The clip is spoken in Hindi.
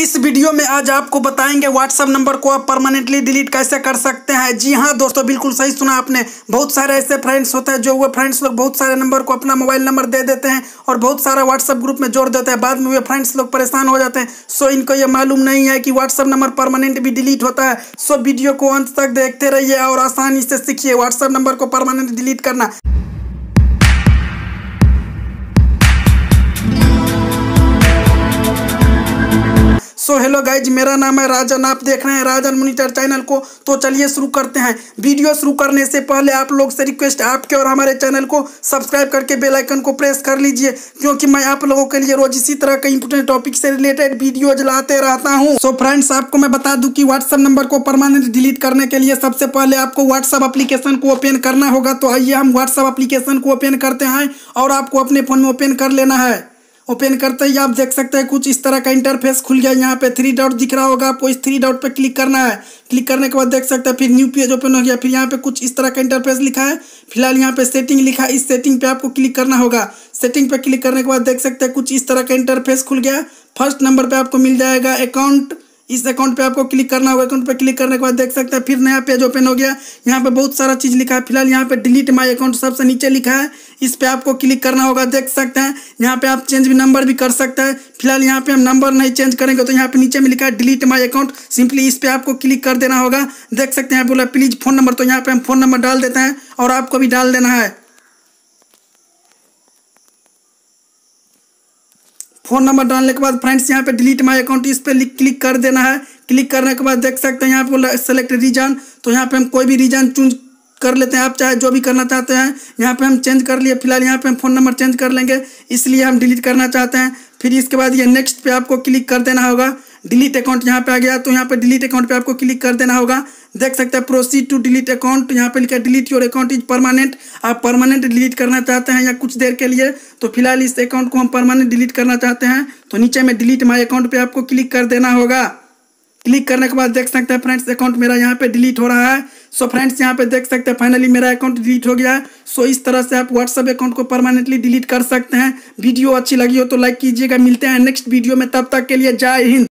इस वीडियो में आज आपको बताएँगे व्हाट्सएप नंबर को आप परमानेंटली डिलीट कैसे कर सकते हैं। जी हाँ दोस्तों, बिल्कुल सही सुना आपने। बहुत सारे ऐसे फ्रेंड्स होते हैं जो वो फ्रेंड्स लोग बहुत सारे नंबर को अपना मोबाइल नंबर दे देते हैं और बहुत सारा व्हाट्सएप ग्रुप में जोड़ देते हैं। बाद में वे फ्रेंड्स लोग परेशान हो जाते हैं। सो इनको ये मालूम नहीं है कि व्हाट्सएप नंबर परमानेंट भी डिलीट होता है। सो वीडियो को अंत तक देखते रहिए और आसानी से सीखिए। व्हाट्सएप नंबर को परमानेंट डिलीट करना। सो हेलो गाइज़, मेरा नाम है राजन। आप देख रहे हैं राजन मोनिटर चैनल को। तो चलिए शुरू करते हैं। वीडियो शुरू करने से पहले आप लोग से रिक्वेस्ट आपके और हमारे चैनल को सब्सक्राइब करके बेल आइकन को प्रेस कर लीजिए, क्योंकि मैं आप लोगों के लिए रोज इसी तरह के इंपोर्टेंट टॉपिक से रिलेटेड वीडियो लाते रहता हूँ। सो फ्रेंड्स आपको मैं बता दूँ की व्हाट्सअप नंबर को परमानेंट डिलीट करने के लिए सबसे पहले आपको व्हाट्सअप अप्लीकेशन को ओपन करना होगा। तो आइए हम व्हाट्सअप अप्लीकेशन को ओपन करते हैं और आपको अपने फ़ोन में ओपन कर लेना है। ओपन करते ही आप देख सकते हैं कुछ इस तरह का इंटरफेस खुल गया यहाँ पे थ्री डॉट दिख रहा होगा, आपको इस थ्री डॉट पे क्लिक करना है। क्लिक करने के बाद देख सकते हैं फिर न्यू पेज ओपन हो गया। फिर यहाँ पे कुछ इस तरह का इंटरफेस लिखा है। फ़िलहाल यहाँ पे सेटिंग लिखा है। इस सेटिंग पे आपको क्लिक करना होगा। सेटिंग पे क्लिक करने के बाद देख सकते हैं कुछ इस तरह का इंटरफेस खुल गया। फ़र्स्ट नंबर पर आपको मिल जाएगा अकाउंट इस अकाउंट पे आपको क्लिक करना होगा अकाउंट पे क्लिक करने के बाद देख सकते हैं, फिर नया पेज ओपन हो गया। यहाँ पे बहुत सारा चीज़ लिखा है। फ़िलहाल यहाँ पे डिलीट माय अकाउंट सबसे नीचे लिखा है। इस पे आपको क्लिक करना होगा, देख सकते हैं। यहाँ पे आप चेंज भी नंबर भी कर सकते हैं। फ़िलहाल यहाँ पे हम नंबर नहीं चेंज करेंगे तो यहाँ पे नीचे में लिखा है डिलीट माई अकाउंट सिंपली इस पे आपको क्लिक कर देना होगा। देख सकते हैं बोला प्लीज़ फ़ोन नंबर तो यहाँ पे हम फ़ोन नंबर डाल देते हैं और आपको भी डाल देना है। फ़ोन नंबर डालने के बाद फ्रेंड्स, यहाँ पे डिलीट माई अकाउंट इस पर क्लिक कर देना है। क्लिक करने के बाद देख सकते हैं यहाँ पे सेलेक्ट रीजन तो यहाँ पे हम कोई भी रीजन चूज़ कर लेते हैं। आप चाहे जो भी करना चाहते हैं, यहाँ पे हम चेंज कर लिए। फ़िलहाल यहाँ पे हम फ़ोन नंबर चेंज कर लेंगे। इसलिए हम डिलीट करना चाहते हैं। फिर इसके बाद ये नेक्स्ट पे आपको क्लिक कर देना होगा। डिलीट अकाउंट यहाँ पे आ गया तो यहाँ पे डिलीट अकाउंट पे आपको क्लिक कर देना होगा। देख सकते हैं प्रोसीड टू डिलीट अकाउंट यहाँ पे लिखा delete your account is permanent आप परमानेंट डिलीट करना चाहते हैं या कुछ देर के लिए तो फ़िलहाल इस अकाउंट को हम परमानेंट डिलीट करना चाहते हैं। तो नीचे में डिलीट माई अकाउंट पर आपको क्लिक कर देना होगा। क्लिक करने के बाद देख सकते हैं फ्रेंड्स अकाउंट मेरा यहाँ पे डिलीट हो रहा है। सो फ्रेंड्स यहाँ पे देख सकते हैं फाइनली मेरा अकाउंट डिलीट हो गया। है सो इस तरह से आप व्हाट्सअप अकाउंट को परमानेंटली डिलीट कर सकते हैं। वीडियो अच्छी लगी हो तो लाइक कीजिएगा। मिलते हैं नेक्स्ट वीडियो में, तब तक के लिए जय हिंद।